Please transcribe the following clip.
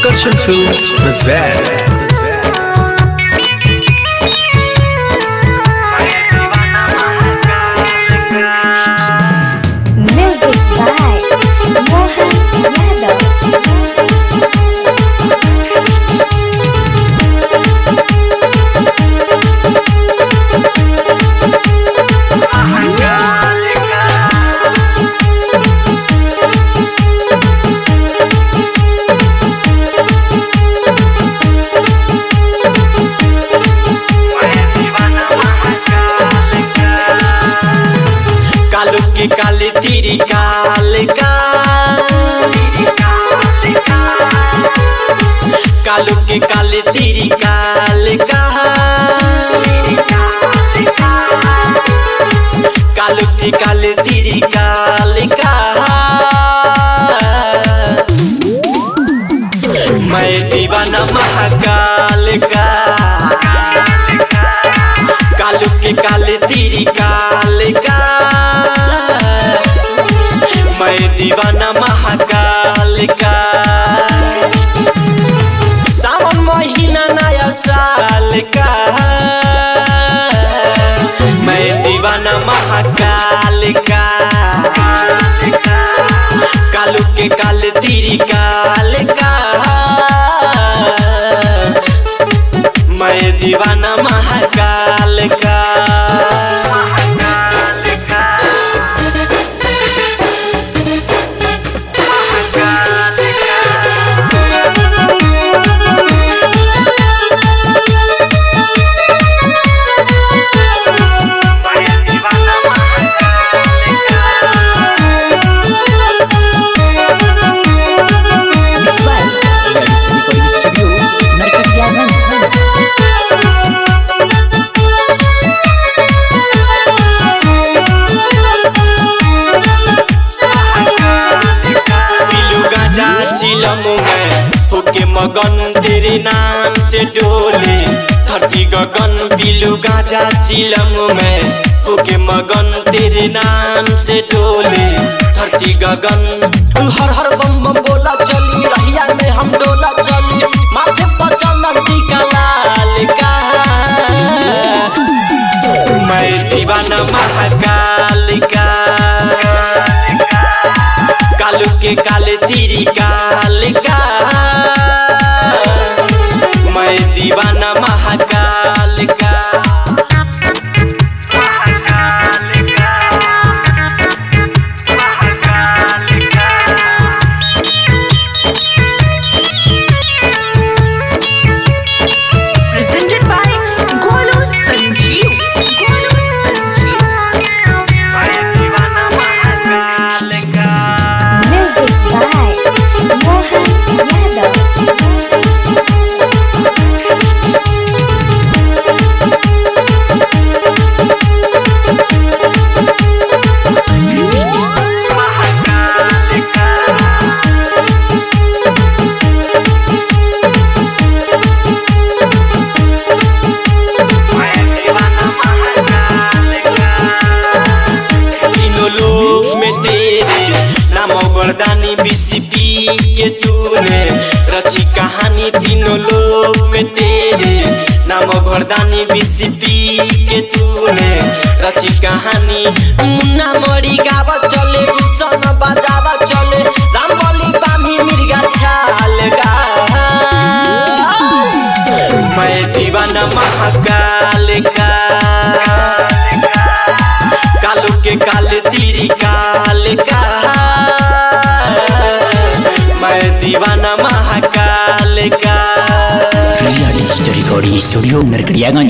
Akarshan Films present Kalu की काली, तेरी काल का कालू की काली, तेरी काल का मैं दीवाना महाकाल का कालू के काले, तेरी काल का मैं दीवाना महाकाल साल का मैं दीवाना महाकाल का। कालू के काल तेरी काल का मैं दीवाना महाकाल का। से डोले। धरती गगन पीलू गाजा चिलम में। होके मगन तेरे नाम से डोले। धरती गगन हर हर बम बम बोला, चली रहिया में हम डोला चली। माथे पर चंदन टीका लाल का। मैं दीवाना महाकाल का। कालू के काले तेरी काल का रची कहानी तीनों लोग में तेरे, नाम भरदानी बीसीपी के तूने। रची कहानी, मुन्ना मरी गावत चले गुलशन बजावत चले, राम बलि बांधी मिर्गा छाल गा मैं दीवाना महाकाल का। कालू के काले तेरी काल का। 鳥一人をなりやがん